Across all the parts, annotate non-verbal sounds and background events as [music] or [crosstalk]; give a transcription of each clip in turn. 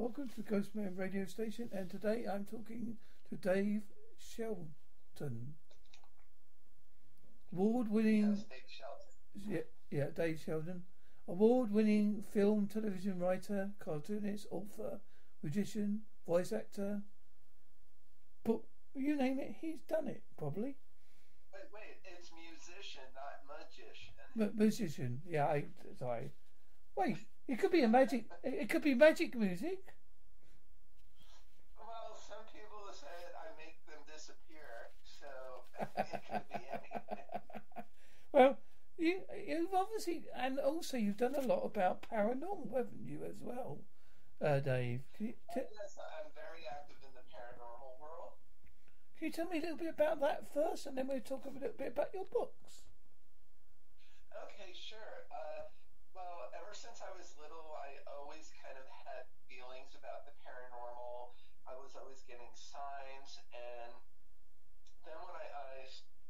Welcome to the Ghostman radio station, and today I'm talking to Dave Shelton. Award winning. Yes, Dave Shelton. Yeah, yeah, Dave Shelton. Award winning film, television writer, cartoonist, author, magician, voice actor. But you name it, he's done it, probably. Wait, wait, it's musician, not magician. M- musician, yeah, I, sorry. Wait, it could be a magic, it could be magic music. Well, some people have said I make them disappear, so it could be anything. [laughs] Well, you, you've obviously, and also you've done a lot about paranormal, haven't you, as well, uh, Dave? Can you, t- Yes, I'm very active in the paranormal world. can you tell me a little bit about that first, and then we'll talk a little bit about your books? Okay, sure. Uh, well, ever since I was little, I always kind of had feelings about the paranormal. I was always getting signs, and then when I, I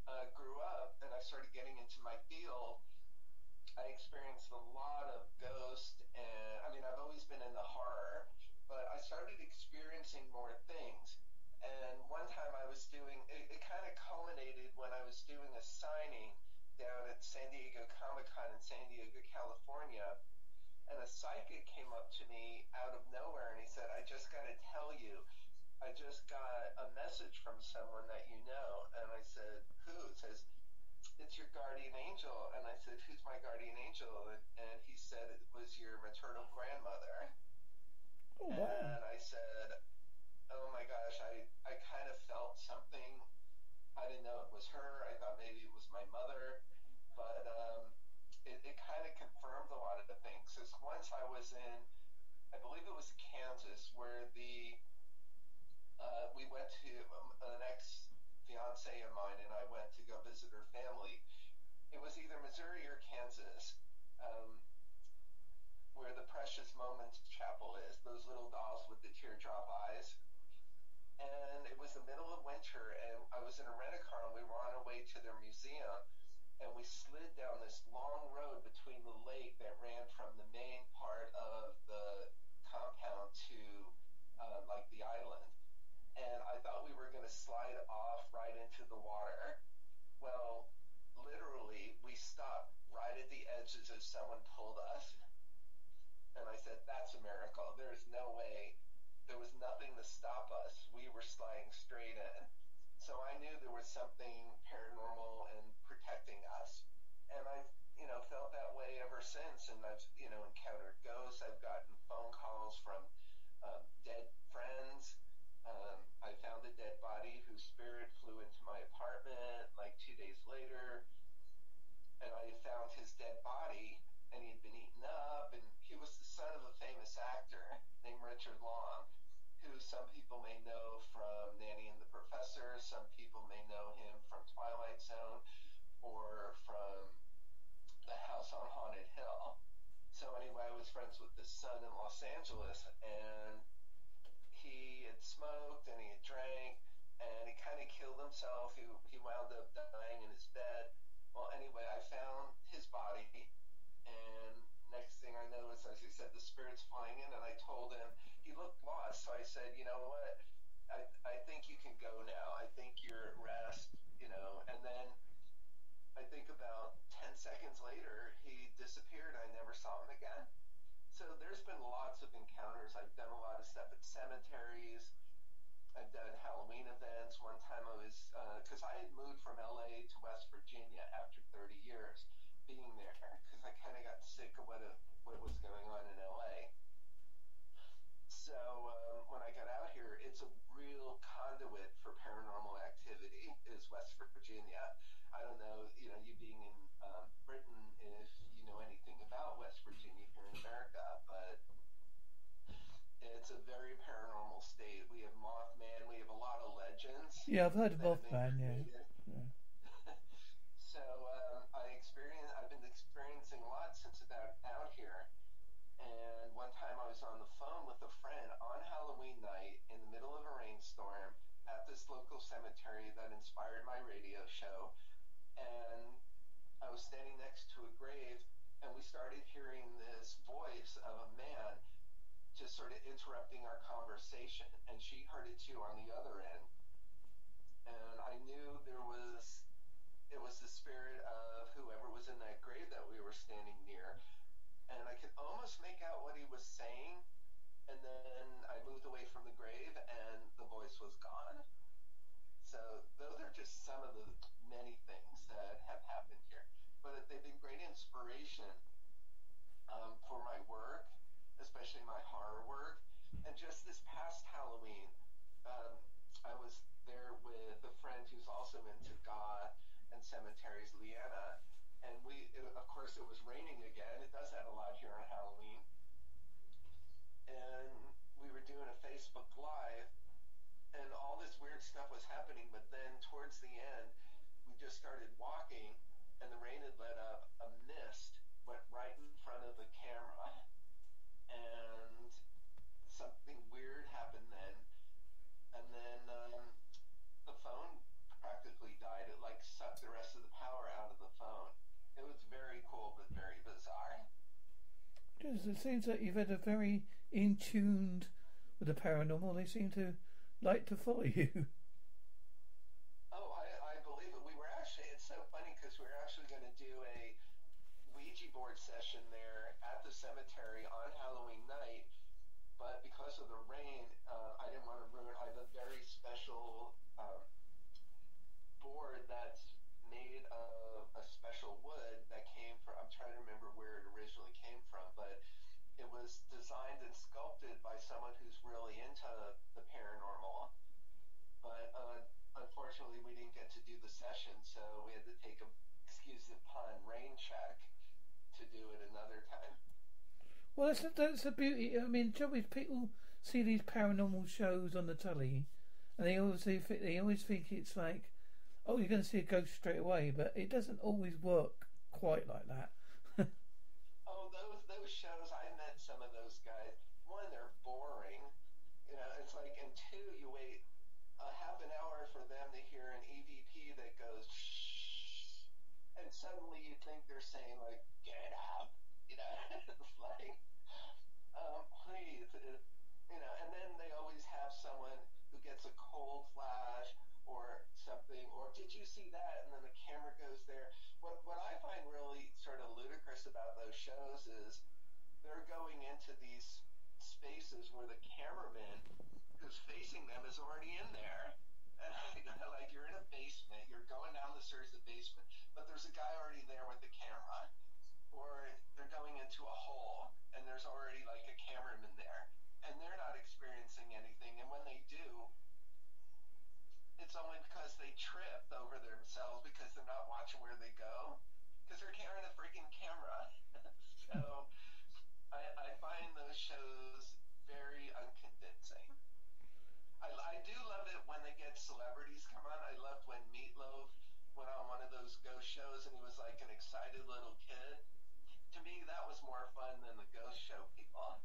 uh, grew up and I started getting into my field, I experienced a lot of ghosts, and I mean, I've always been in the horror, but I started experiencing more things. And one time I was doing, it, it kind of culminated when I was doing a signing down at San Diego Comic Con in San Diego, California, and a psychic came up to me out of nowhere and he said, I just got to tell you, I just got a message from someone that you know. And I said, Who? It says, It's your guardian angel. And I said, Who's my guardian angel? And, and he said, It was your maternal grandmother. Oh, wow. And I said, Oh my gosh, I, I kind of felt something. I didn't know it was her. I thought maybe it was my mother. But um, it, it kind of confirmed a lot of the things. Because once I was in, I believe it was Kansas, where the uh, we went to um, an ex fiance of mine and I went to go visit her family. It was either Missouri or Kansas. Um, where the Precious Moments Chapel is, those little dolls with the teardrop eyes. And it was the middle of winter, and I was in a rent a car, and we were on our way to their museum, and we slid down this long road between the lake that ran from the main part of the compound to uh, like the island. And I thought we were going to slide off right into the water. Well, literally, we stopped right at the edge as if someone pulled us. And I said, that's a miracle. There's no way. There was nothing to stop us. We were sliding straight in. So I knew there was something paranormal and protecting us. And I've, you know, felt that way ever since. And I've, you know, encountered ghosts. I've gotten phone calls from um, dead friends. Um, I found a dead body whose spirit flew into my apartment like two days later. And I found his dead body and he'd been eaten up, and he was the son of a famous actor named Richard Long, who some people may know from Nanny and the Professor, some people may know him from Twilight Zone, or from The House on Haunted Hill. So anyway, I was friends with his son in Los Angeles, and he had smoked and he had drank, and he kind of killed himself. He he wound up dying in his bed. Well, anyway, I found his body, and next thing I know is, as he said, the spirit's flying in, and I told him he looked lost. So I said, you know what? I I think you can go now. I think you're at rest, you know. And then I think about ten seconds later, he disappeared. I never saw him again. So there's been lots of encounters. I've done a lot of stuff at cemeteries. I've done Halloween events. One time I was, because I had moved from LA to West Virginia after 30 years being there, because I kind of got sick of what, it, what was going on in LA. So um, when I got out here, it's a real conduit for paranormal activity, is West Virginia. I don't know, you know, you being in um, Britain, if know anything about West Virginia here in America, but it's a very paranormal state. We have Mothman. We have a lot of legends. Yeah, I've heard of that have been Mothman, yeah. yeah. [laughs] So um, I experience. I've been experiencing a lot since about out here. And one time I was on the phone with a friend on Halloween night in the middle of a rainstorm at this local cemetery that inspired my radio show. And I was standing next to a grave, and we started hearing this voice of a man just sort of interrupting our conversation, and she heard it too on the other end. And I knew there was, it was the spirit of whoever was in that grave that we were standing near. And I could almost make out what he was saying. And then I moved away from the grave, and the voice was gone. So those are just some of the many things that have happened. But they've been great inspiration um, for my work, especially my horror work. And just this past Halloween, um, I was there with a friend who's also into God and cemeteries, Leanna. And we, it, of course, it was raining again. It does that a lot here on Halloween. And we were doing a Facebook Live, and all this weird stuff was happening. But then towards the end, we just started walking, and the rain had let up. A mist went right in front of the camera, and something weird happened then. And then um, the phone practically died. It like sucked the rest of the power out of the phone. It was very cool, but very bizarre. It seems that you've had a very in tuned with the paranormal. They seem to like to follow you. [laughs] Oh, I, I believe it. We were actually, it's so funny because we were actually going to do a Ouija board session there at the cemetery on Halloween night, but because of the rain, uh, I didn't want to ruin. I have a very special um, board that's made of a special wood that came from. I'm trying to remember where it originally came from, but it was designed and sculpted by someone who's really into the paranormal. But uh, unfortunately, we didn't get to do the session, so we had to take a, excuse the pun, rain check to do it another time. Well, that's that's a beauty. I mean, the trouble is people see these paranormal shows on the telly, and they always they, they always think it's like, oh, you're going to see a ghost straight away, but it doesn't always work quite like that. [laughs] Oh, those those shows, I met some of those guys. One, they're boring. You know, it's like, and two, you wait a half an hour for them to hear an EVP that goes shh, and suddenly you think they're saying like, get up. You know, [laughs] it's like, please, it, you know, and then they always have someone who gets a cold flash or something, or did you see that? And then the camera goes there. What what I find really sort of ludicrous about those shows is they're going into these spaces where the cameraman who's facing them is already in there. [laughs] Like you're in a basement, you're going down the stairs of the basement, but there's a guy already there with the camera. Or they're going into a hole and there's already like a cameraman there. And they're not experiencing anything. And when they do, it's only because they trip over themselves because they're not watching where they go because they're carrying a freaking camera. [laughs] so I, I find those shows very unconvincing. I, I do love it when they get celebrities come on. I loved when Meatloaf went on one of those ghost shows and he was like an excited little kid. To me, that was more fun than the ghost show people.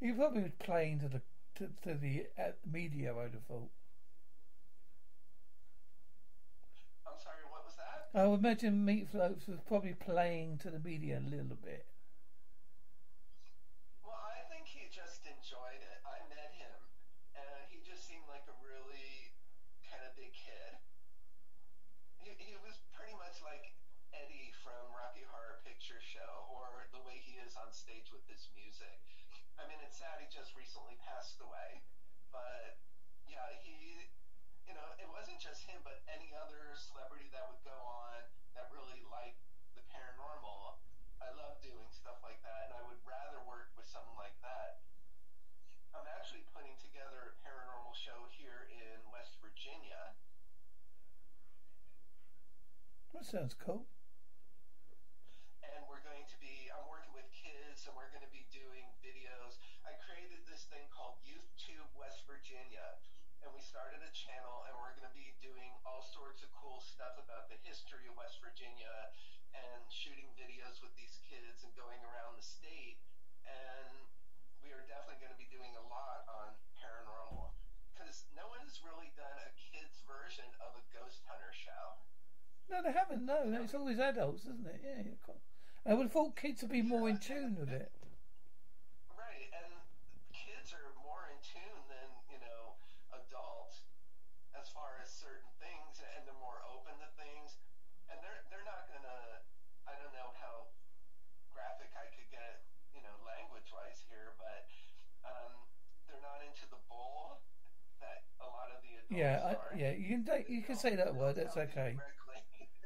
You probably was playing to the to, to the uh, media, I'd have thought. I'm sorry, what was that? I would imagine Meat Floats was probably playing to the media a little bit. Well, I think he just enjoyed it. I met him, and he just seemed like a really kind of big kid. He, he was pretty much like Eddie from Rocky Horror Picture Show, or the way he is on stage with his music. I mean, it's sad he just recently passed away, but he, you know, it wasn't just him, but any other celebrity that would go on that really liked the paranormal. I love doing stuff like that, and I would rather work with someone like that. I'm actually putting together a paranormal show here in West Virginia. That sounds cool. and we're going to be I'm working with kids and we're going to be doing videos. I created this thing called YouTube West Virginia and we started a channel and we're going to be doing all sorts of cool stuff about the history of West Virginia and shooting videos with these kids and going around the state and we are definitely going to be doing a lot on paranormal because no one's really done a kids version of a ghost hunter show. No, they haven't. No, it's always adults, isn't it? Yeah. I would have thought kids would be more in tune with it. Right, and kids are more certain things and they're more open to things. And they're they're not gonna I don't know how graphic I could get, you know, language wise here, but um, they're not into the bull that a lot of the adults Yeah, I, yeah. You can take, you can say that word. That's okay.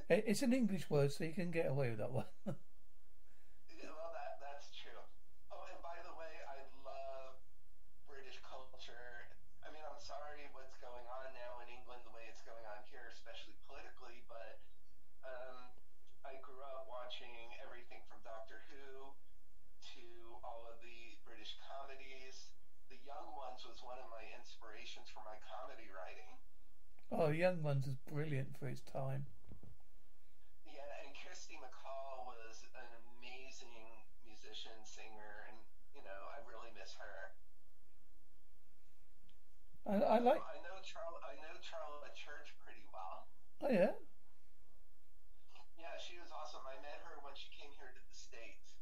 It- It's an English word, so you can get away with that one. [laughs] Yeah, well, that that's true. Oh, and by the way, I love British culture. I mean, I'm sorry what's going on now in England, the way it's going on here, especially politically, but um, I grew up watching everything from Doctor Who to all of the British comedies. The Young Ones was one of my inspirations for my comedy writing. oh, Young Ones is brilliant for his time. Yeah, and Kirsty MacColl was an amazing musician, singer, and you know, I really miss her. I, I like. I know Charlotte. I know Charlotte Church pretty well. Oh yeah. Yeah, she was awesome. I met her when she came here to the states.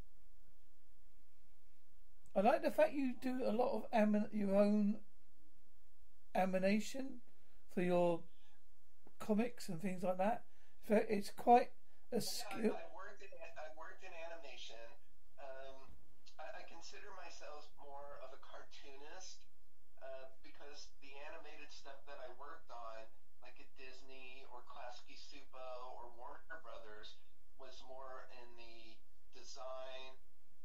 I like the fact you do a lot of amin- your own animation for your comics and things like that. So it's quite a Yeah, skill. I, I worked in I worked in animation. Um, I, I consider myself more of a cartoonist uh, because the animated stuff that I worked on, like at Disney or Klasky Csupo or Warner Brothers, was more in the design,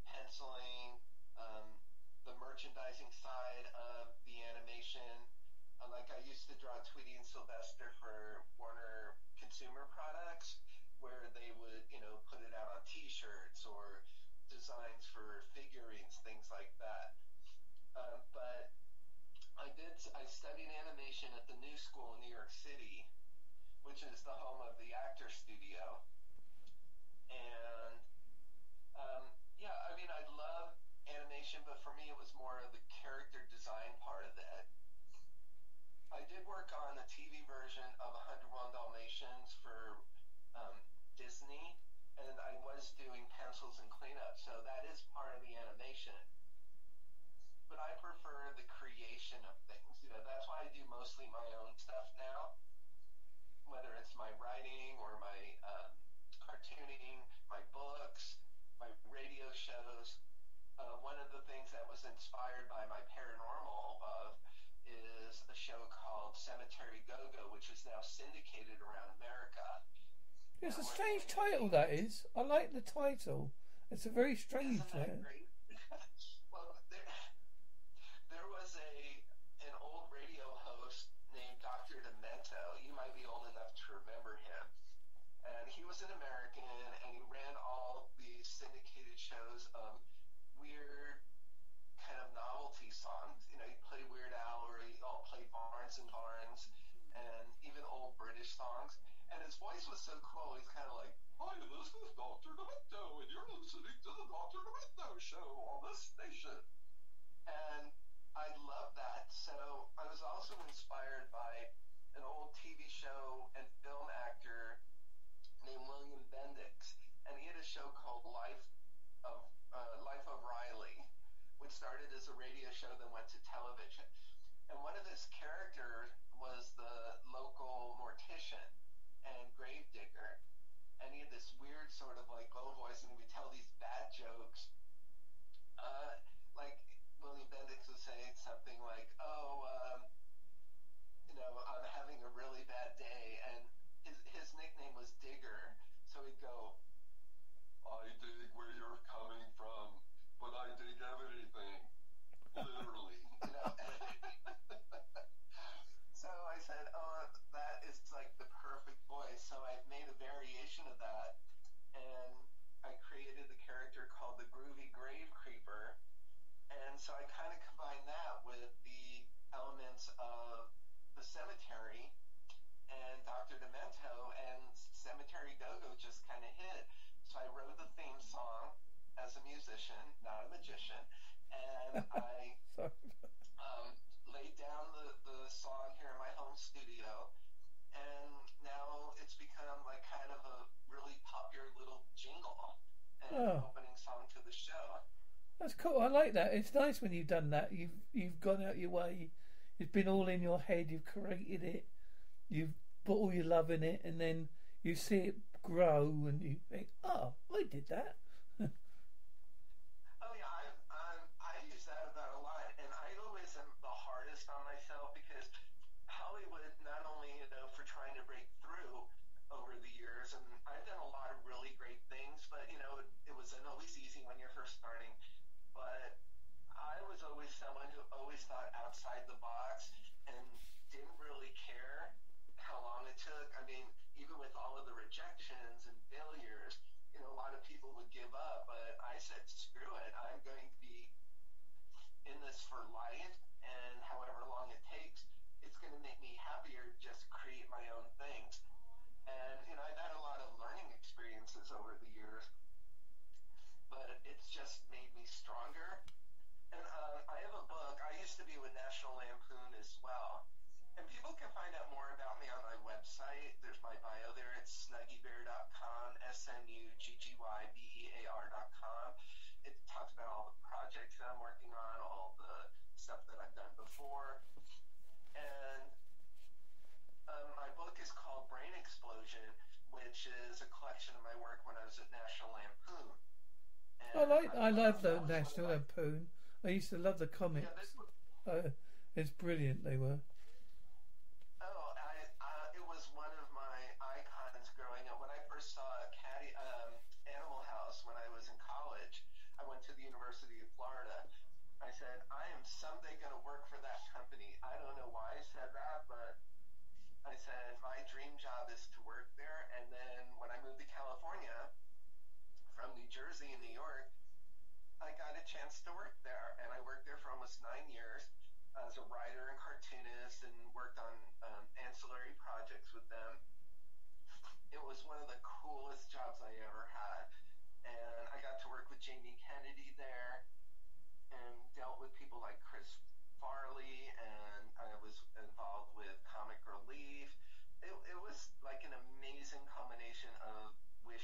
penciling, um, the merchandising side of the animation. Like I used to draw Tweety and Sylvester for Warner Consumer Products, where they would, you know, put it out on T-shirts or designs for figurines, things like that. Uh, but I did. I studied animation at the New School in New York City, which is the home of the Actor Studio. And um, yeah, I mean, I love animation, but for me, it was more of the character design part of it. I did work on a TV version of 101 Dalmatians for um, Disney, and I was doing pencils and cleanup, so that is part of the animation. But I prefer the creation of things. You know, that's why I do mostly my own stuff now, whether it's my writing or my um, cartooning, my books, my radio shows. Uh, one of the things that was inspired by my paranormal of is a show called Cemetery Go-Go, which is now syndicated around America. It's a strange title that is. I like the title. It's a very strange title. great? well, there, there was a an old radio host named Dr. Demento. You might be old enough to remember him. And he was an American, and he ran all these syndicated shows of weird kind of novelty songs. You know, he'd play Weird Al, or he'd all play Barnes and Barnes, and even old British songs. And his voice was so cool. He's kind of like, "Hi, this is Dr. Demento, and you're listening to the Dr. Demento Show on this station." And I love that. So I was also inspired by an old TV show and film actor named William Bendix, and he had a show called Life of uh, Life of Riley, which started as a radio show, then went to television. And one of his characters was the local mortician and gravedigger, and he had this weird sort of like low voice, and would tell these bad jokes. Uh, like William Bendix would say something like, "Oh, um, you know, I'm having a really bad day," and his his nickname was Digger, so he'd go, "I dig where you're coming from, but I dig everything, literally," [laughs] you know. [laughs] so I said, "Oh, that is like the perfect voice." So I made a variation of that, created the character called the Groovy Grave Creeper. And so I kind of combined that with the elements of the cemetery and Dr. Demento and Cemetery Go-Go just kind of hit. So I wrote the theme song as a musician, not a magician, and [laughs] I um, laid down the, the song here in my home studio, and now it's become like kind of a really popular little jingle oh. opening song to the show. That's cool. I like that. It's nice when you've done that. You've you've gone out your way. It's been all in your head. You've created it. You've put all your love in it, and then you see it grow, and you think, "Oh, I did that." love the National Lampoon. I used to love the comics. Uh, it's brilliant, they were.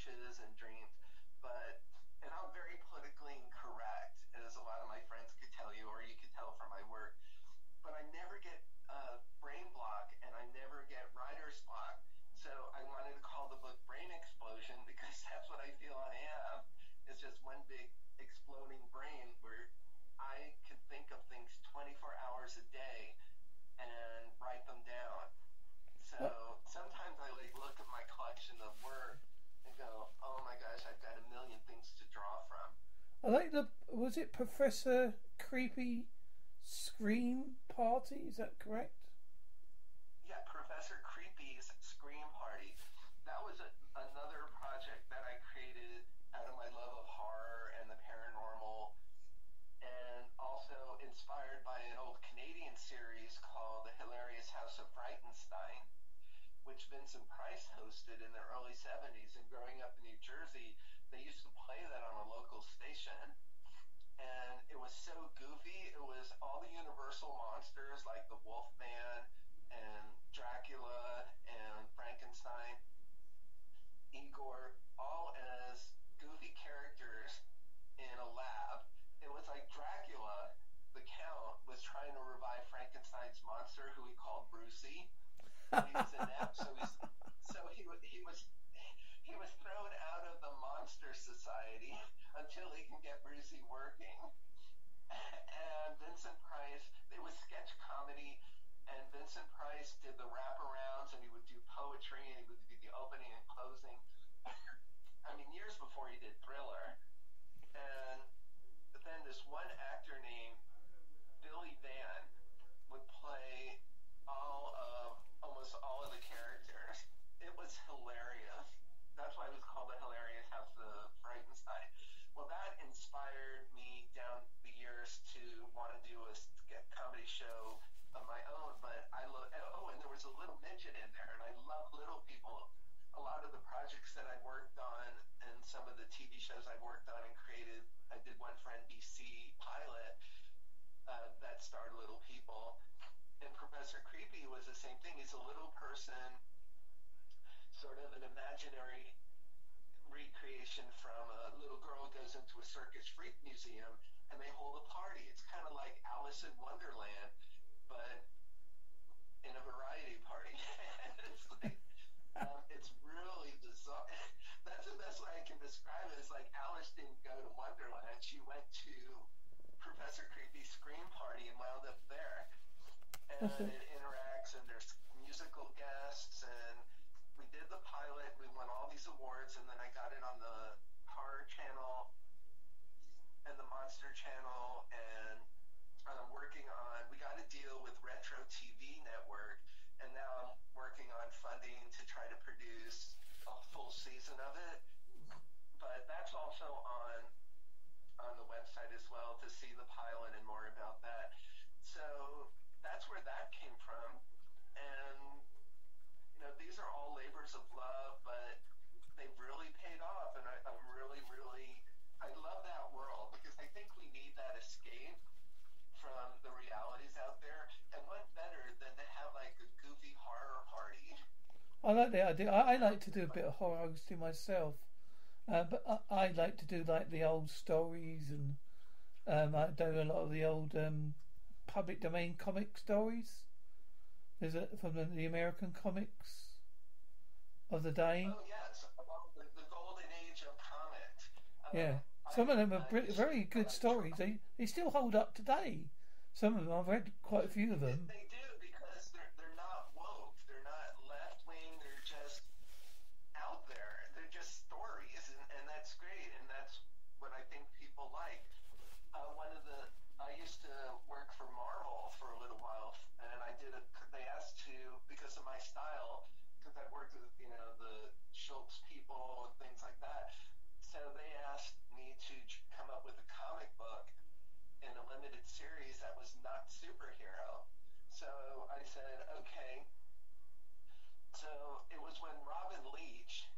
wishes and dreams. But, and I'm very politically incorrect, as a lot of my friends could tell you, or you could tell from my work. But I never get uh, brain block and I never get writer's block. So I wanted to call the book Brain Explosion [laughs] because that's what I feel I am. It's just one big exploding brain where I can think of things 24 hours a day and write them down. So sometimes I like look at my collection of words go, oh my gosh, I've got a million things to draw from. I like the was it Professor Creepy Scream Party? Is that correct? Vincent Price hosted in the early 70s. And growing up in New Jersey, they used to play that on a local station. And it was so goofy. It was all the universal monsters like the Wolfman and Dracula and Frankenstein, Igor, all as goofy characters in a lab. It was like Dracula, the Count, was trying to revive Frankenstein's monster, who he called Brucey and he was in that, so he's like idea. I, I like to do a bit of horror hosting myself, uh, but I, I, like to do like the old stories and um, I do a lot of the old um, public domain comic stories. There's it from the, the American comics of the day. Oh yes, the, the, golden age of comics. Um, yeah, some I, of them are very good stories. They they still hold up today. Some of them I've read quite a few of them. They, So I said, okay. So it was when Robin Leach,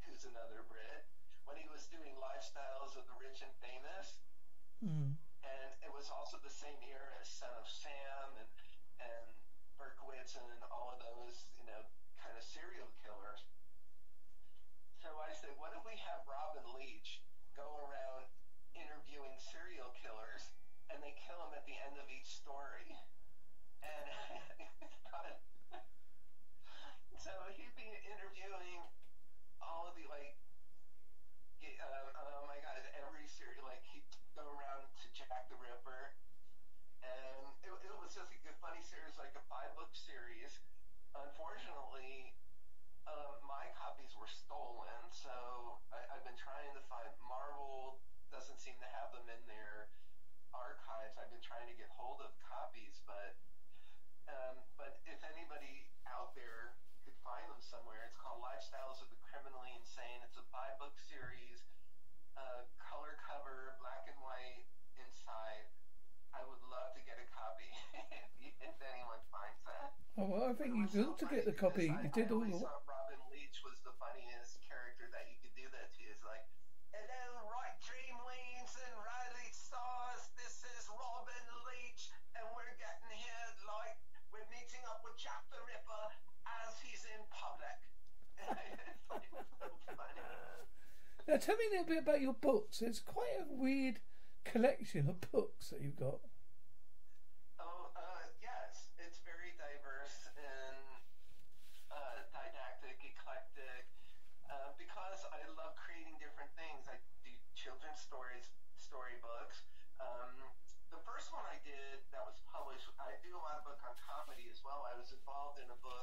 who's another Brit, when he was doing Lifestyles of the Rich and Famous, mm. and it was also the same year as Son of Sam and was able to get the copy. I, you did all the. Robin Leach was the funniest character that you could do that to. It's like, hello, right dream lanes and Riley stars. This is Robin Leach, and we're getting here like we're meeting up with Jack the Ripper as he's in public. [laughs] now tell me a little bit about your books. It's quite a weird collection of books that you've got. involved in a book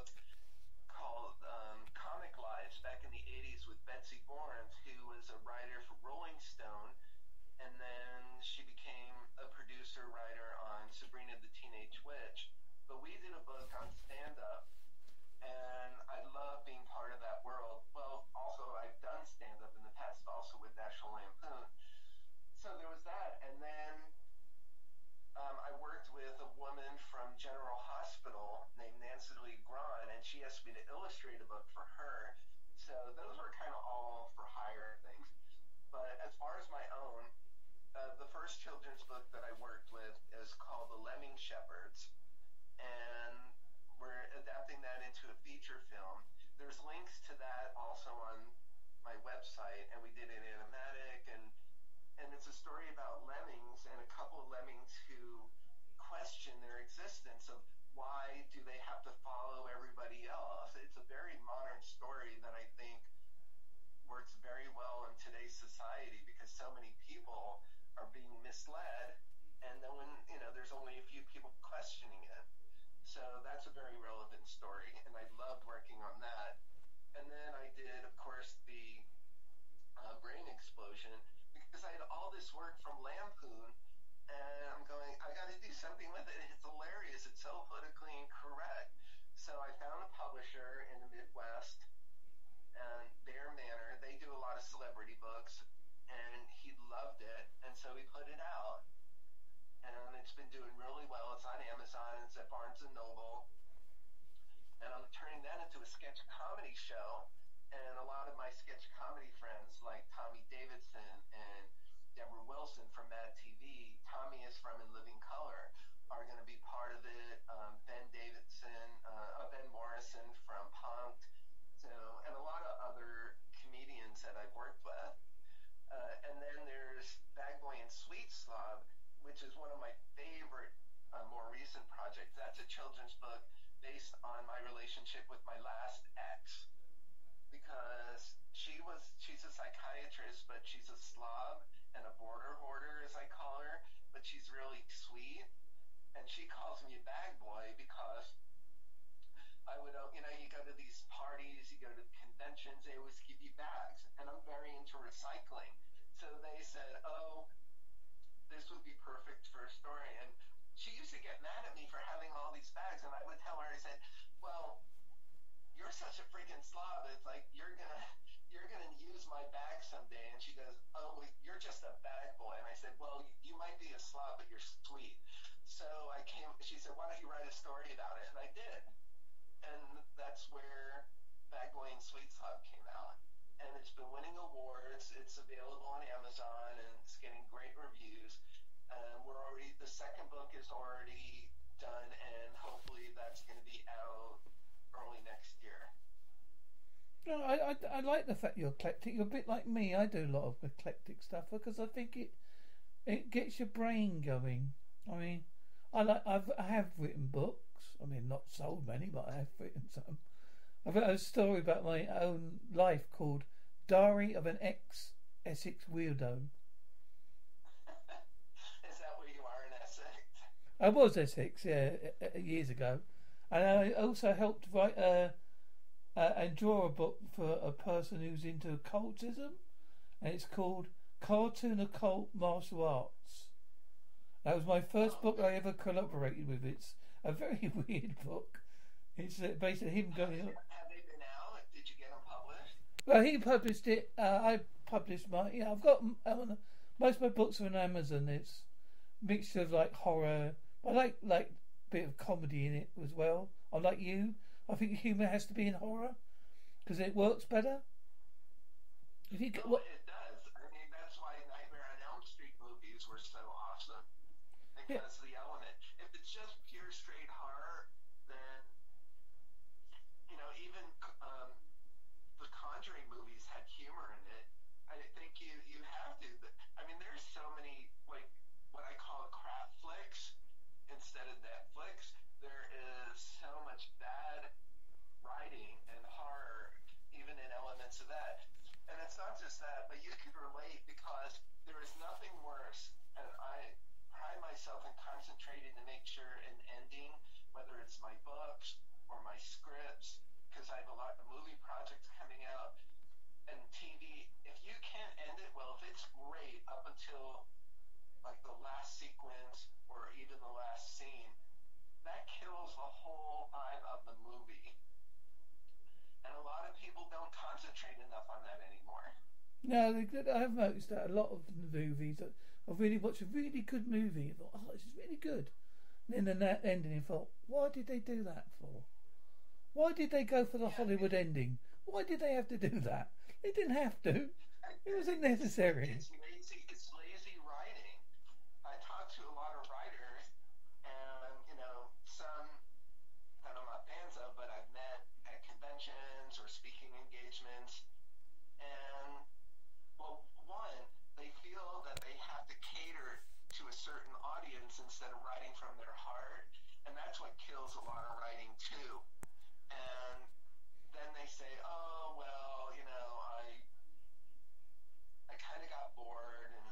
show. And a lot of my sketch comedy friends, like Tommy Davidson and Deborah Wilson from Mad TV, Tommy is from In Living Color, are going to be part of it. Um, ben Davidson, uh, Ben Morrison from Punk'd, so and a lot of other comedians that I've worked with. Uh, and then there's Bag Boy and Sweet Slob, which is one of my favorite uh, more recent projects. That's a children's book based on my relationship with my last ex because she was she's a psychiatrist but she's a slob and a border hoarder as I call her but she's really sweet. And she calls me bag boy because I would uh, you know you go to these parties you go to conventions they always give you bags. And I'm very into recycling. So they said oh this would be perfect for a story. And she used to get mad at me for having all these bags, and I would tell her, I said, well, you're such a freaking slob. It's like you're gonna you're gonna use my bag someday. And she goes, oh, you're just a bag boy. And I said, well, you might be a slob, but you're sweet. So I came. She said, why don't you write a story about it? And I did. And that's where Bag Boy and Sweet Slob came out and it's been winning awards. It's available on Amazon and it's getting great reviews. Um, we're already the second book is already done, and hopefully that's going to be out early next year. No, I, I, I like the fact you're eclectic. You're a bit like me. I do a lot of eclectic stuff because I think it it gets your brain going. I mean, I like I've I have written books. I mean, not sold many, but I have written some. I've got a story about my own life called Diary of an Ex Essex Weirdo. [laughs] Is that where you are in Essex? I was Essex, yeah, years ago. And I also helped write a, a, and draw a book for a person who's into occultism. And it's called Cartoon Occult Martial Arts. That was my first book I ever collaborated with. It's a very [laughs] weird book. It's basically him going. Have they been out? Did you get them published? Well, he published it. Uh, I published my. Yeah, I've got um, most of my books are on Amazon. It's mixture of like horror. I like like bit of comedy in it as well. I like you. I think humour has to be in horror because it works better. If you what, it does. I mean, that's why Nightmare on Elm Street movies were so awesome because yeah. the element. If it's just pure straight horror, then you know even um, the Conjuring movies had humor in it. I think you you have to. I mean, there's so many like what I call crap flicks instead of Netflix. There is so much bad writing and horror, even in elements of that. And it's not just that, but you can relate because there is nothing worse. And I pride myself in concentrating to make sure an ending, whether it's my books or my scripts, because I have a lot of movie projects coming out and TV. If you can't end it well, if it's great up until like the last sequence or even the last scene, that kills the whole vibe of the movie. And a lot of people don't concentrate enough on that anymore. No, I've noticed that a lot of movies. I've really watched a really good movie. I thought, oh, this is really good. And then the ending, I thought, why did they do that for? Why did they go for the Hollywood ending? Why did they have to do that? They didn't have to. It wasn't necessary. It's lazy, it's lazy writing. I talk to a lot of writers, and you know, some that I'm not fans of, but I've met at conventions or speaking engagements, and well, one, they feel that they have to cater to a certain audience instead of writing from their heart, and that's what kills a lot of writing too and then they say, "Oh well, you know, I I kind of got bored, and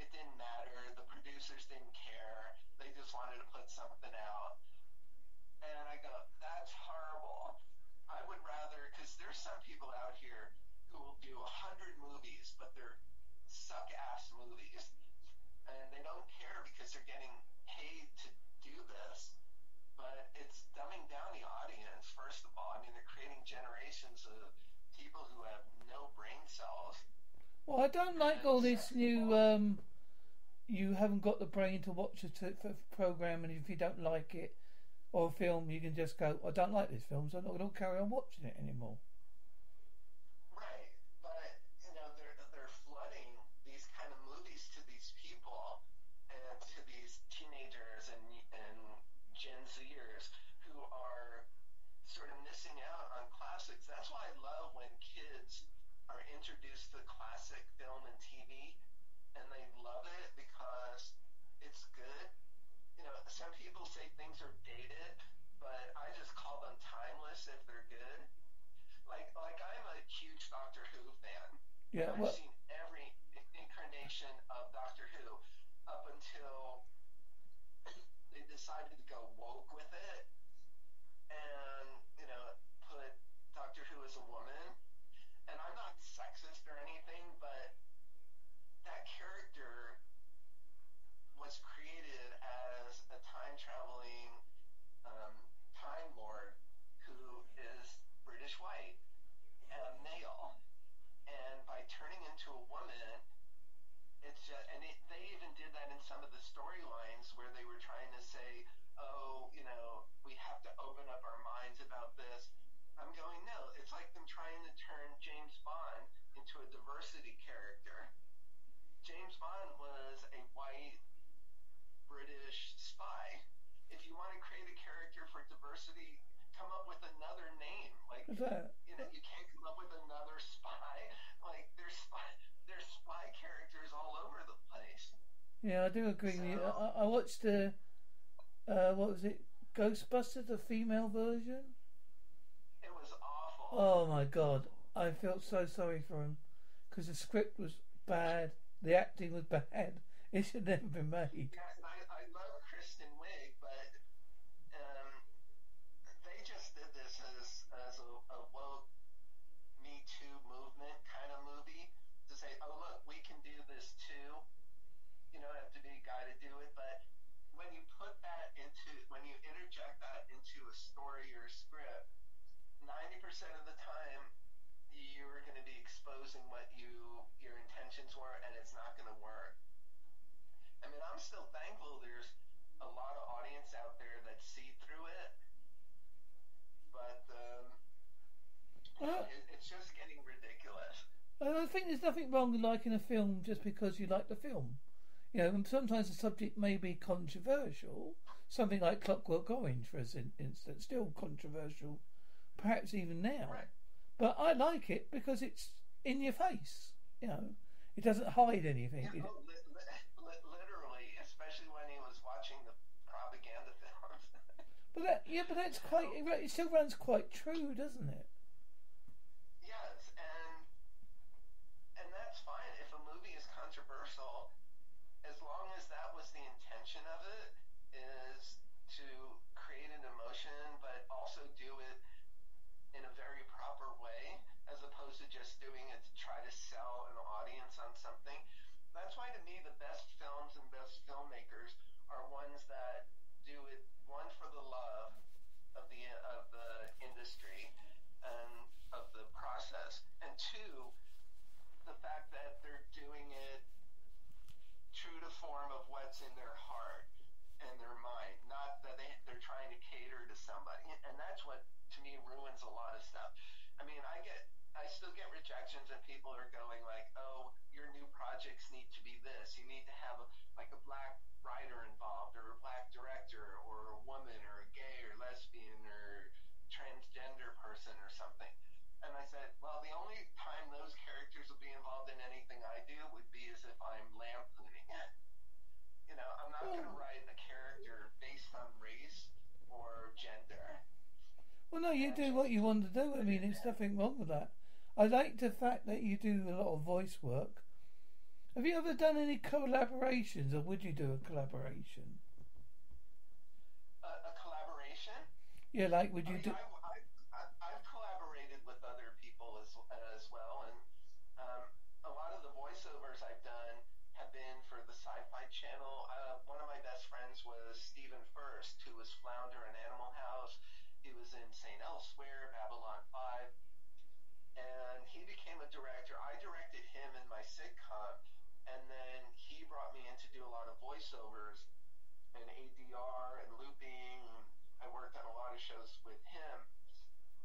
it didn't matter. The producers didn't care. They just wanted to put something out." And I go, that's horrible. I would rather, because there's some people out here who will do a hundred movies, but they're suck ass movies, and they don't care because they're getting paid to do this. But it's dumbing down the audience. First of all, I mean, they're creating generations of people who have no brain cells. Well, I don't like all this new. Um, you haven't got the brain to watch a program, and if you don't like it or a film, you can just go, "I don't like this film, so I'm not going to carry on watching it anymore." Right, but you know they're they're flooding these kind of movies to these people and to these teenagers and and Gen Zers who are sort of missing out on classics. That's why I love when kids are introduced to classic film and TV and they love it because it's good. You know, some people say things are dated, but I just call them timeless if they're good. Like like I'm a huge Doctor Who fan. Yeah, I've well, seen every incarnation of Doctor Who up until they decided to go woke with it and, you know, put Doctor Who as a woman. And I'm not sexist or anything, but that character was created as a time traveling um, time lord who is British white and a male. And by turning into a woman, it's just, and it, they even did that in some of the storylines where they were trying to say, oh, you know, we have to open up our minds about this. I'm going, no, it's like them trying to turn James Bond into a diversity character. James Bond was a white British spy. If you want to create a character for diversity, come up with another name. Like, what's that? you know, you can't come up with another spy. Like, there's spy, there's spy characters all over the place. Yeah, I do agree with you. I, I watched the, uh, what was it, Ghostbusters, the female version. It was awful. Oh my god, I felt so sorry for him because the script was bad, the acting was [laughs] bad. It should never been made. Yeah, and I, I love Kristen Wiig, but um, they just did this as as a, a woke Me Too movement kind of movie to say, oh look, we can do this too. You don't have to be a guy to do it, but when you put that into when you that into a story or a script, ninety percent of the time you're going to be exposing what you your intentions were, and it's not going to work. I mean, I'm still thankful there's a lot of audience out there that see through it, but um, Well, it, it's just getting ridiculous. I think there's nothing wrong with liking a film just because you like the film. You know, and sometimes the subject may be controversial. Something like Clockwork Orange, for instance, still controversial, perhaps even now. Right. But I like it because it's in your face. You know, it doesn't hide anything. Yeah, It- oh, li- li- literally, especially when he was watching the propaganda [laughs] films. but that, yeah, but that's quite. It still runs quite true, doesn't it? yes, and and that's fine if a movie is controversial, as long as that was the intention of it, is to create an emotion, but also do it in a very proper way, as opposed to just doing it to try to sell an audience on something. That's why, to me, the best films and best filmmakers are ones that do it one for the love of the of the industry and of the process, and two, the fact that they're doing it true to form of what's in their heart and their mind, not that they they're trying to cater to somebody, and that's what to me ruins a lot of stuff. I mean, I get I still get rejections, and people are going like, "Oh, your new projects need to be this. You need to have a, like a black writer involved, or a black director, or a woman, or a gay, or lesbian, or transgender person, or something." And I said, "Well, the only time those characters will be involved in anything I do would be as if I'm lampooning it. You know, I'm not going to write a character based on race or gender." Well, no, you do what you want to do. I mean, there's nothing wrong with that. I like the fact that you do a lot of voice work. Have you ever done any collaborations, or would you do a collaboration? A, a collaboration? Yeah, like would I you mean, do? I've, I've, I've- I've collaborated with other people as, as well, and um, a lot of the voiceovers I've done have been for the Sci-Fi Channel. Uh, one of my best friends was Stephen Furst, who was Flounder in Animal House. He was in Saint Elsewhere, Babylon 5, and he became a director. I directed him in my sitcom, and then he brought me in to do a lot of voiceovers and ADR and looping. I worked on a lot of shows with him.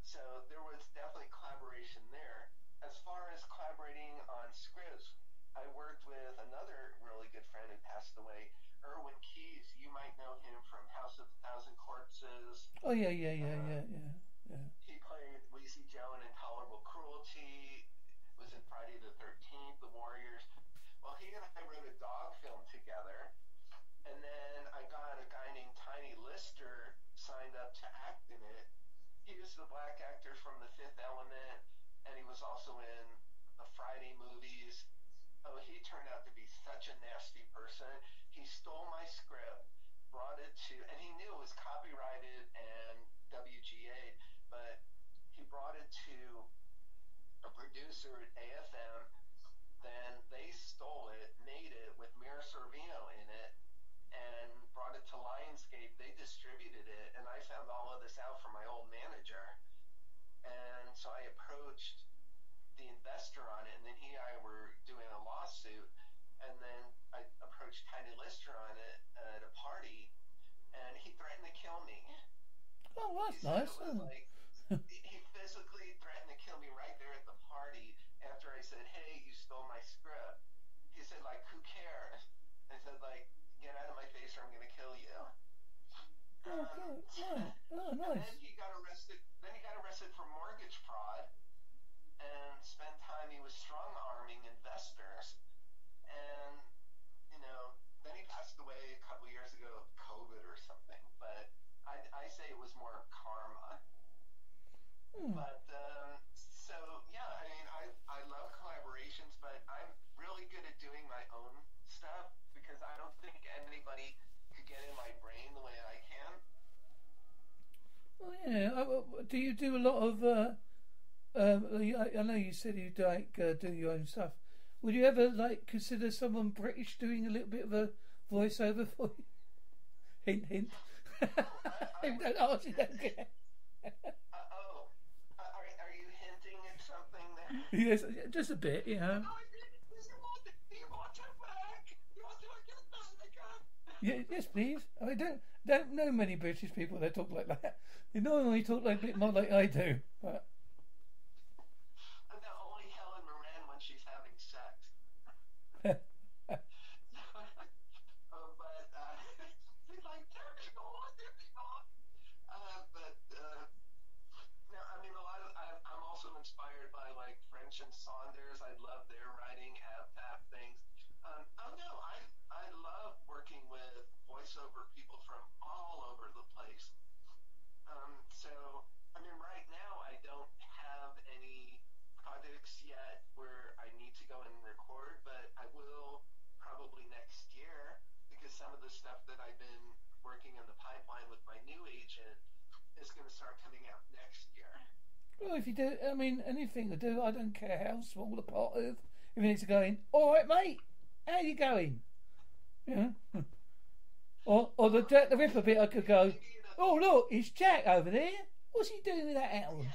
So there was definitely collaboration there. As far as collaborating on scripts, I worked with another really good friend who passed away, Irwin Keyes. You might know him from House of a Thousand Yeah, yeah, yeah, yeah, yeah, yeah. He played Lacey Joe in Intolerable Cruelty, was in Friday the 13th, The Warriors. Well, he and I wrote a dog film together, and then I got a guy named Tiny Lister signed up to act in it. He was the black actor from The Fifth Element, and he was also in the Friday movies. Oh, he turned out to be such a nasty person. He stole my script, brought it to, and he knew it was copyrighted and WGA, but he brought it to a producer at AFM. Then they stole it, made it with Mira Sorvino in it, and brought it to Lionsgate. They distributed it, and I found all of this out from my old manager. And so I approached the investor on it, and then he and I were doing a lawsuit. And then I approached Tiny Lister on it at a party, and he threatened to kill me. Oh, that's nice. like he physically threatened to kill me right there at the party after I said, "Hey, you stole my script." He said, "Like, who cares?" I said, "Like, get out of my face, or I'm gonna kill you." Oh, Um, good. [laughs] Nice. Oh, and then he got arrested. Then he got arrested for mortgage fraud, and spent time. He was strong arming investors, and know, then he passed away a couple years ago of COVID or something. But I, I say it was more karma. Hmm. But um, so yeah, I mean, I I love collaborations, but I'm really good at doing my own stuff because I don't think anybody could get in my brain the way I can. Well, yeah. Do you do a lot of? Uh, um, I, I know you said you like uh, do your own stuff. Would you ever like consider someone British doing a little bit of a voiceover for you? [laughs] Hint, hint. don't ask, you don't care. Uh, oh, uh, are, are you hinting at something there? [laughs] Yes, just a bit, you know. Oh, you, you want it, you want it back? You want to get that again? Yeah, yes, please. I don't don't know many British people that talk like that. They normally talk like a bit more like I do. But And now only Helen Moran when she's having sex. uh, but uh, she's like, there we go, there we go. Uh, but uh, no, I mean a lot of. I'm, I'm also inspired by like French and Saunders. I love their writing, ABFAB things. Um, oh no, I I love working with voiceover people from all over the place. Um, so I mean, right now I don't have any projects yet where I need to go and record, but I will probably next year because some of the stuff that I've been working in the pipeline with my new agent is going to start coming out next year. well, if you do, I mean, anything to do, I don't care how small the pot is. If you need to go in, all right, mate, how you going? Yeah. [laughs] Or, or the Jack the Ripper bit, I could go. Maybe, you know, Oh look, it's Jack over there. What's he doing with that album?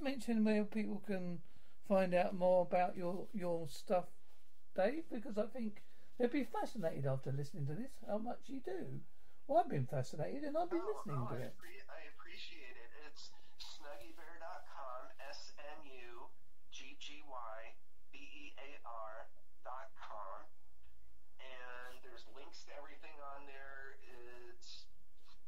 Please mention where people can find out more about your your stuff, Dave, because I think they'd be fascinated after listening to this. How much you do. Well, I've been fascinated, and I've been Oh, listening oh, to I, it. appre- I appreciate it. It's snuggybear.com, S N U G G Y B E A R.com. And there's links to everything on there. It's,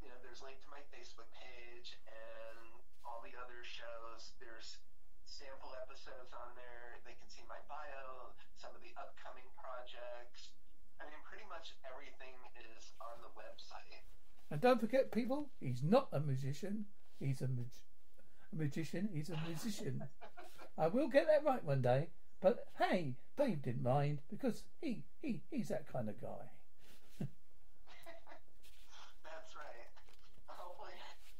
you know, there's link to my Facebook page and all the other shows. There's sample episodes on there. They can see my bio, some of the upcoming projects. I mean, pretty much everything is on the website. And don't forget, people, he's not a musician. He's a, mag- a magician. He's a musician. I will get that right one day. But hey, Dave didn't mind because he, he he's that kind of guy. That's right. Hopefully,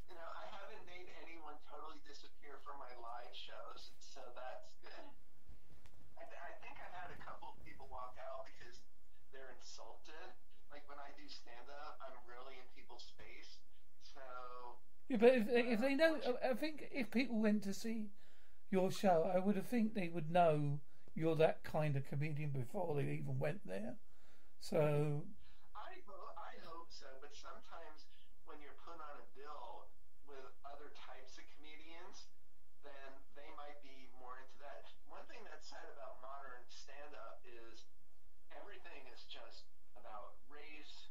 you know, I haven't made anyone totally disappear from my live shows, so that's good. I, I think I've had a couple of people walk out because they're insulted. Like when I do stand up, I'm really in people's face. So, Yeah, but if, if they know, I think if people went to see your show, I would have think they would know you're that kind of comedian before they even went there. So I, ho- I hope so, but sometimes when you're put on a bill with other types of comedians, then they might be more into that. One thing that's said about modern stand up is everything is just about race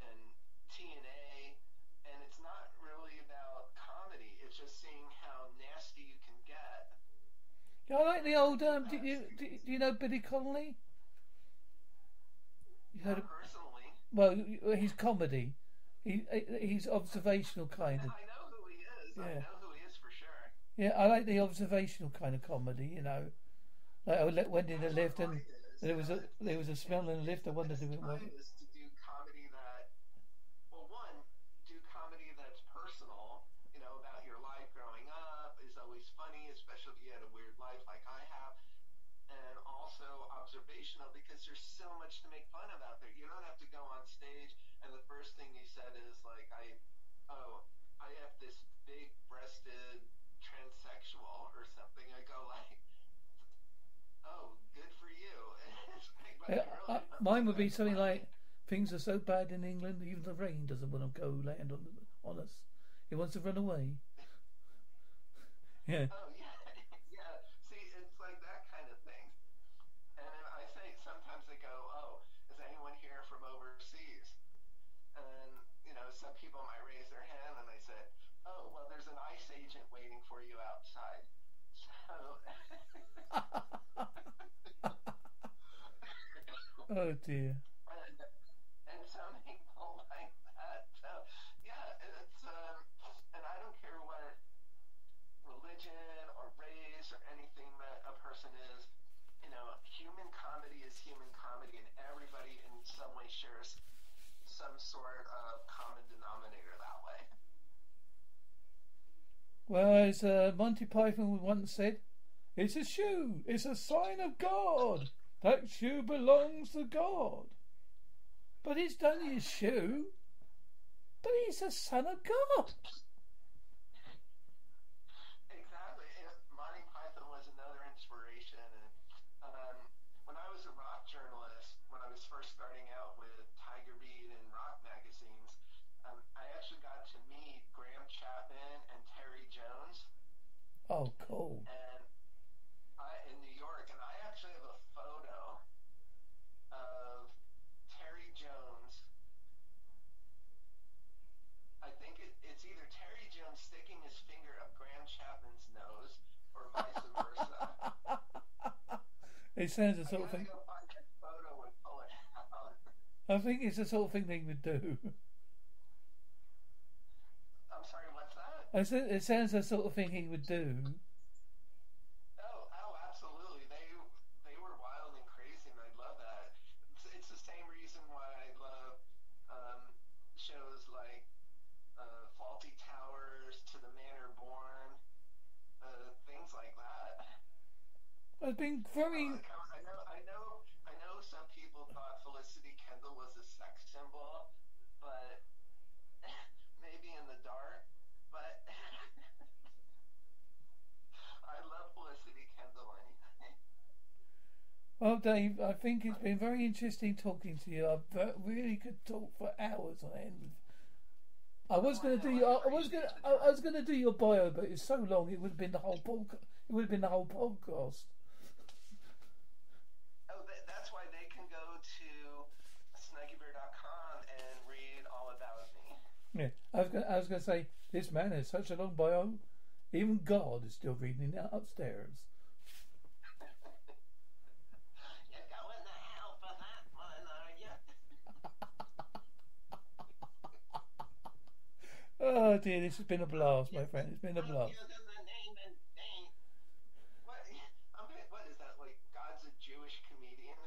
and TNA, and it's not really about comedy. It's just seeing how nasty you can get. I like the old. Um, do you do, do you know Billy Connolly? You heard of, Personally, well, his comedy. He he's observational kind of. I know who he is. I Yeah. know who he is for sure. Yeah, I like the observational kind of comedy. You know, like I went in the lift and there was a there was a smell in the lift. I wondered if it was. Mine is to do comedy that, well, one, do comedy that's personal, you know, about your life growing up is always funny, especially if you had a weird life like I have, and also observational because there's so much to make fun of out there. You don't have to go on stage and the first thing you said is like, I, oh, I have this big-breasted transsexual or something. I go like, oh, good for you. It's like, but Yeah, really, uh, mine would be something like things are so bad in England, even the rain doesn't want to go land on on us. It wants to run away. [laughs] Yeah. Oh yeah, yeah. See, it's like that kind of thing. And then I say sometimes they go, "Oh, is anyone here from overseas?" And you know, some people might raise their hand, and I say, "Oh, well, there's an ICE agent waiting for you outside." And, and some people like that. So yeah, it's um, and I don't care what religion or race or anything that a person is. You know, human comedy is human comedy, and everybody in some way shares some sort of common denominator that way. Well, as uh, Monty Python once said, "It's a shoe. It's a sign of God. That shoe belongs to God." But it's only a shoe. But he's the son of God. Exactly. And Monty Python was another inspiration. And um, when I was a rock journalist, when I was first starting out with Tiger Beat and rock magazines, um, I actually got to meet Graham Chapman and Terry Jones. Oh, cool. and I in New York, and I actually have a photo of Terry Jones. I think it, it's either Terry Jones sticking his finger up Graham Chapman's nose, or vice versa. It sounds the I sort of thing. go find that photo and pull it out. I think it's the sort of thing they would do. I'm sorry, what's that? I said it sounds the sort of thing he would do. Oh, oh, absolutely. They they were wild and crazy, and I love that. It's, it's the same reason why I love um, shows like uh, Fawlty Towers, To the Manor Born, uh, things like that. I've been very. Like, I know, I know, I know. Some people thought Felicity Kendal was a sex symbol, but [laughs] maybe in the dark. But [laughs] I love Felicity Kendal anyway. Well, Dave, I think it's been very interesting talking to you. I really could talk for hours on end. I was going to do. your- I was going. I was going to do your bio, but it's so long. It would have been the whole podcast. It would have been the whole podcast. Oh, th- that's why they can go to snuggybear.com and read all about me. Yeah, I was. Gonna, I was going to say this man has such a long bio. Even God is still reading it upstairs. You're going to hell for that one, are you? Oh dear, this has been a blast, my friend. It's been a blast. using the name and name. What? I'm, what is that? Like God's a Jewish comedian?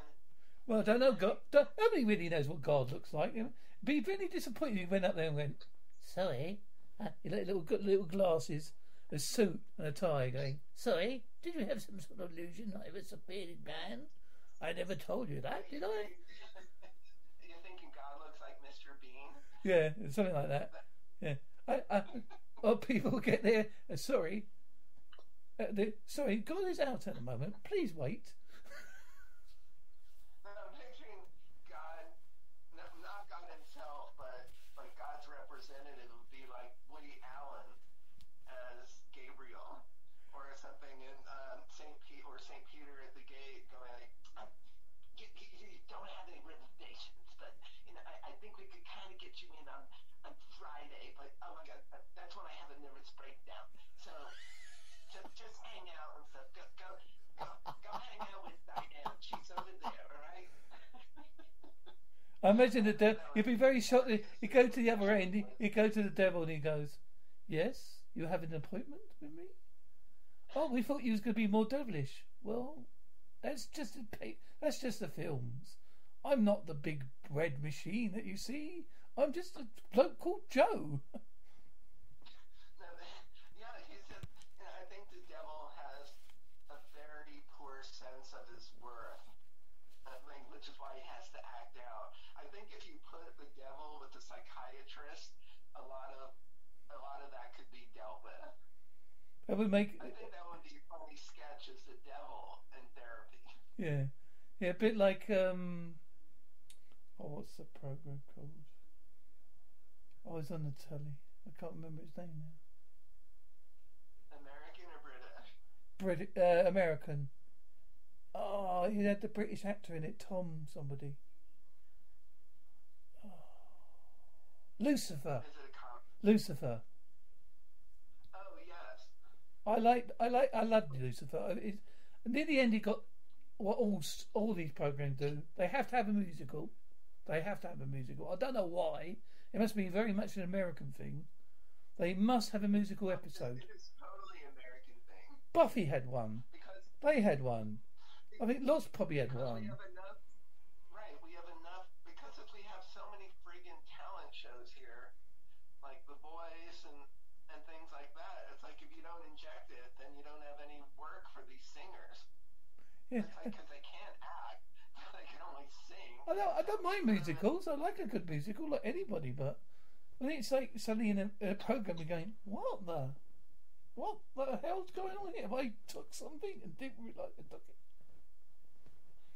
Well, I don't know. God, don't, nobody really knows what God looks like. It'd be really disappointed if you went up there and went, "Sorry," uh, you know, little little glasses, a suit and a tie, going, "Sorry, did you have some sort of illusion I was a bearded man? I never told you that, did I?" [laughs] You're thinking God looks like Mr. Bean? Yeah, something like that. Yeah, I, I, well, people [laughs] get there. Uh, sorry, uh, the, sorry, God is out at the moment. Please wait. No, I'm picturing God, not, not God himself, but like God's representative would be like Woody Allen as Gabriel, or something in um, Saint Pete or Saint Peter at the gate, going like, "Um, you, you, you don't have any reservations, but you know, I, I think we could kind of get you in on on Friday, but oh my God, uh, that's when I have a nervous breakdown. So just just hang out and stuff. Go go go, go hang out with Diane. She's over there, all right? I imagine the devil. You'd be very shocked. You go to the other end. You, go to the devil, and he goes, "Yes, you have an appointment with me." Oh, we thought you was going to be more devilish. Well, that's just pa- that's just the films. I'm not the big bread machine that you see. I'm just a bloke called Joe. No, yeah, he's a, you know, I think the devil has a very poor sense of his worth. I think, which is why he has to act out. I think if you put the devil with the psychiatrist, a lot of a lot of that could be dealt with. That would make I think that would be a funny sketch as the devil in therapy. yeah, yeah, a bit like um. Oh, what's the program called? Oh, it's on the telly. I can't remember its name now. American or British? Brit- uh, American. Oh, he had the British actor in it, Tom somebody. Oh. Lucifer. Is it a? Lucifer. Oh yes. I like. I like. I loved Lucifer. It, in the end, he got what all all these programs do. They have to have a musical. They have to have a musical. I don't know why. It must be very much an American thing. They must have a musical episode. It is totally American thing Buffy had one. because They had one. I think Lost probably had one. we have enough, right? We have enough because if we have so many friggin' talent shows here, like The Voice and and things like that, it's like if you don't inject it, then you don't have any work for these singers. Yeah. Because they can't act, [laughs] they can only sing. I don't, I don't mind musicals. I like a good musical, like anybody, but When it's like suddenly in a, a program, you're going, what the, what the hell's going on here? Have I took something and didn't realise I took it?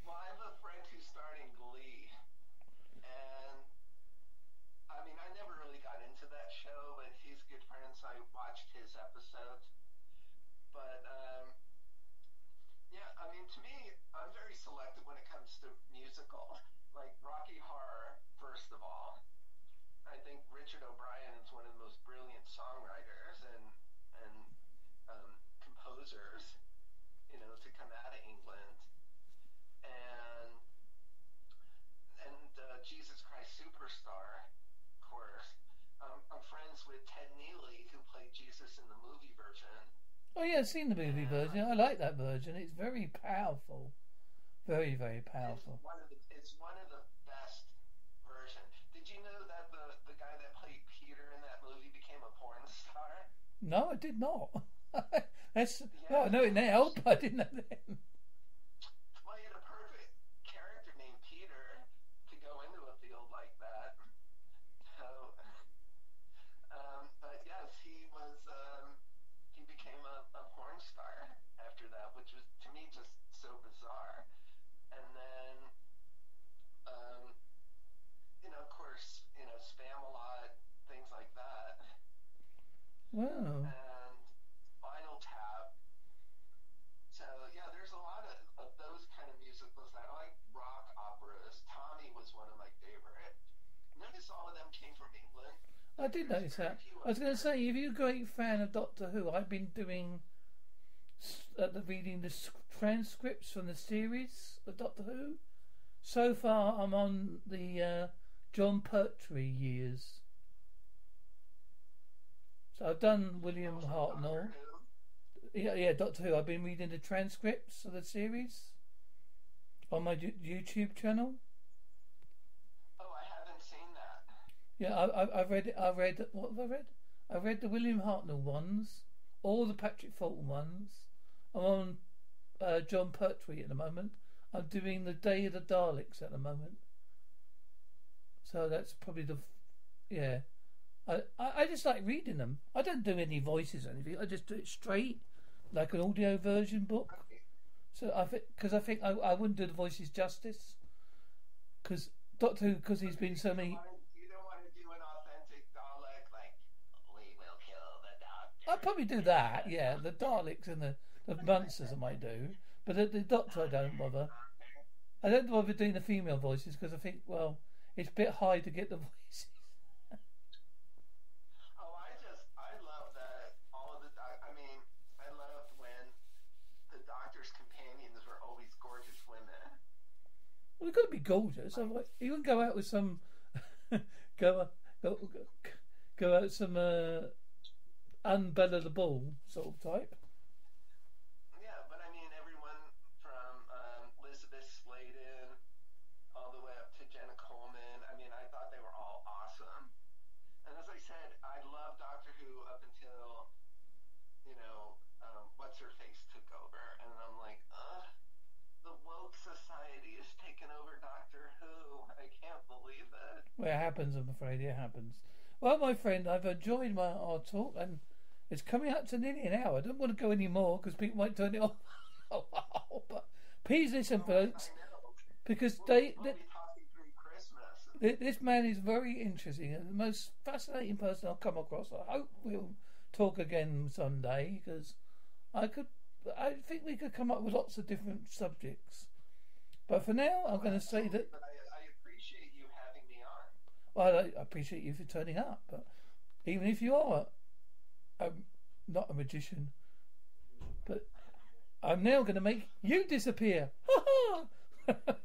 Well, I have a friend who's starting Glee, and I mean, I never really got into that show, but he's good friends. I watched his episodes, but um, yeah, I mean, to me, I'm very selective when it comes to musical. Like Rocky Horror, first of all, I think Richard O'Brien is one of the most brilliant songwriters and and um, composers, you know, to come out of England and and uh, Jesus Christ Superstar, of course. Um, I'm friends with Ted Neeley, who played Jesus in the movie version. Oh yeah, I've seen the movie version. I like that version. It's very powerful, very very powerful. It's one of the it's one of the best versions. Did you know that the the guy that played Peter in that movie became a porn star? No, I did not. [laughs] [laughs] That's oh, well, I know it now, but [laughs] I didn't know then. Well, he had a perfect character named Peter to go into a field like that. So, um, but yes, he was. Um, he became a, a porn star after that, which was to me just so bizarre. And then, um, you know, of course, you know, Spamalot, things like that, Wow. and Spinal Tap. So yeah, there's a lot of, of those kind of musicals that I like. Rock operas. Tommy was one of my favorite. Notice all of them came from England. I did notice that. I was going to say, if you're a great fan of Doctor Who, I've been doing uh, the reading the transcripts from the series of Doctor Who. So far, I'm on the uh, Jon Pertwee years. So I've done William Hartnell. Yeah, yeah, Doctor Who. I've been reading the transcripts of the series on my YouTube channel. Oh, I haven't seen that. Yeah, I, I, I've read it. I've read what have I read? I read the William Hartnell ones, all the Patrick Troughton ones. I'm on uh, Jon Pertwee at the moment. I'm doing the Day of the Daleks at the moment. So that's probably the, yeah. I, I, I just like reading them. I don't do any voices or anything. I just do it straight, like an audio version book. So I think because I think I, I wouldn't do the voices justice. Because Doctor Who, because he's been so many. You don't wanna- You don't want to do an authentic Dalek like we will kill the doctor. I'd probably do that, yeah. The Daleks and the, the monsters I might do. But the, the Doctor I don't bother. I don't bother doing the female voices because I think, well, it's a bit high to get the [laughs] voices. Oh, I just I love that all the I mean I loved when the doctor's companions were always gorgeous women. Well, they've got to be gorgeous. Otherwise, you wouldn't go out with some. [laughs] go, go, go out with some uh, unbella the ball sort of type. Yeah, but I mean everyone from um, Elisabeth Sladen all the way up to Jenna Coleman. I mean I thought they were all awesome. And as I said, I love Doctor Who up until you know um, what's her face took over, and I'm like, ugh. The woke society has taken over Doctor Who. I can't believe it. Well, it happens, I'm afraid. It happens. Well, my friend, I've enjoyed my our talk, and it's coming up to nearly an hour. I don't want to go any more because people might turn it [laughs] off. But please listen, folks, because they, they, be talking through Christmas. Th- This man is very interesting and the most fascinating person I've come across. I hope we'll talk again someday because I could, I think we could come up with lots of different subjects. But for now, I'm going to say that But I, I appreciate you having me on. well, I I appreciate you for turning up. But even if you are um, not a magician, but I'm now going to make you disappear. Ha ha! [laughs]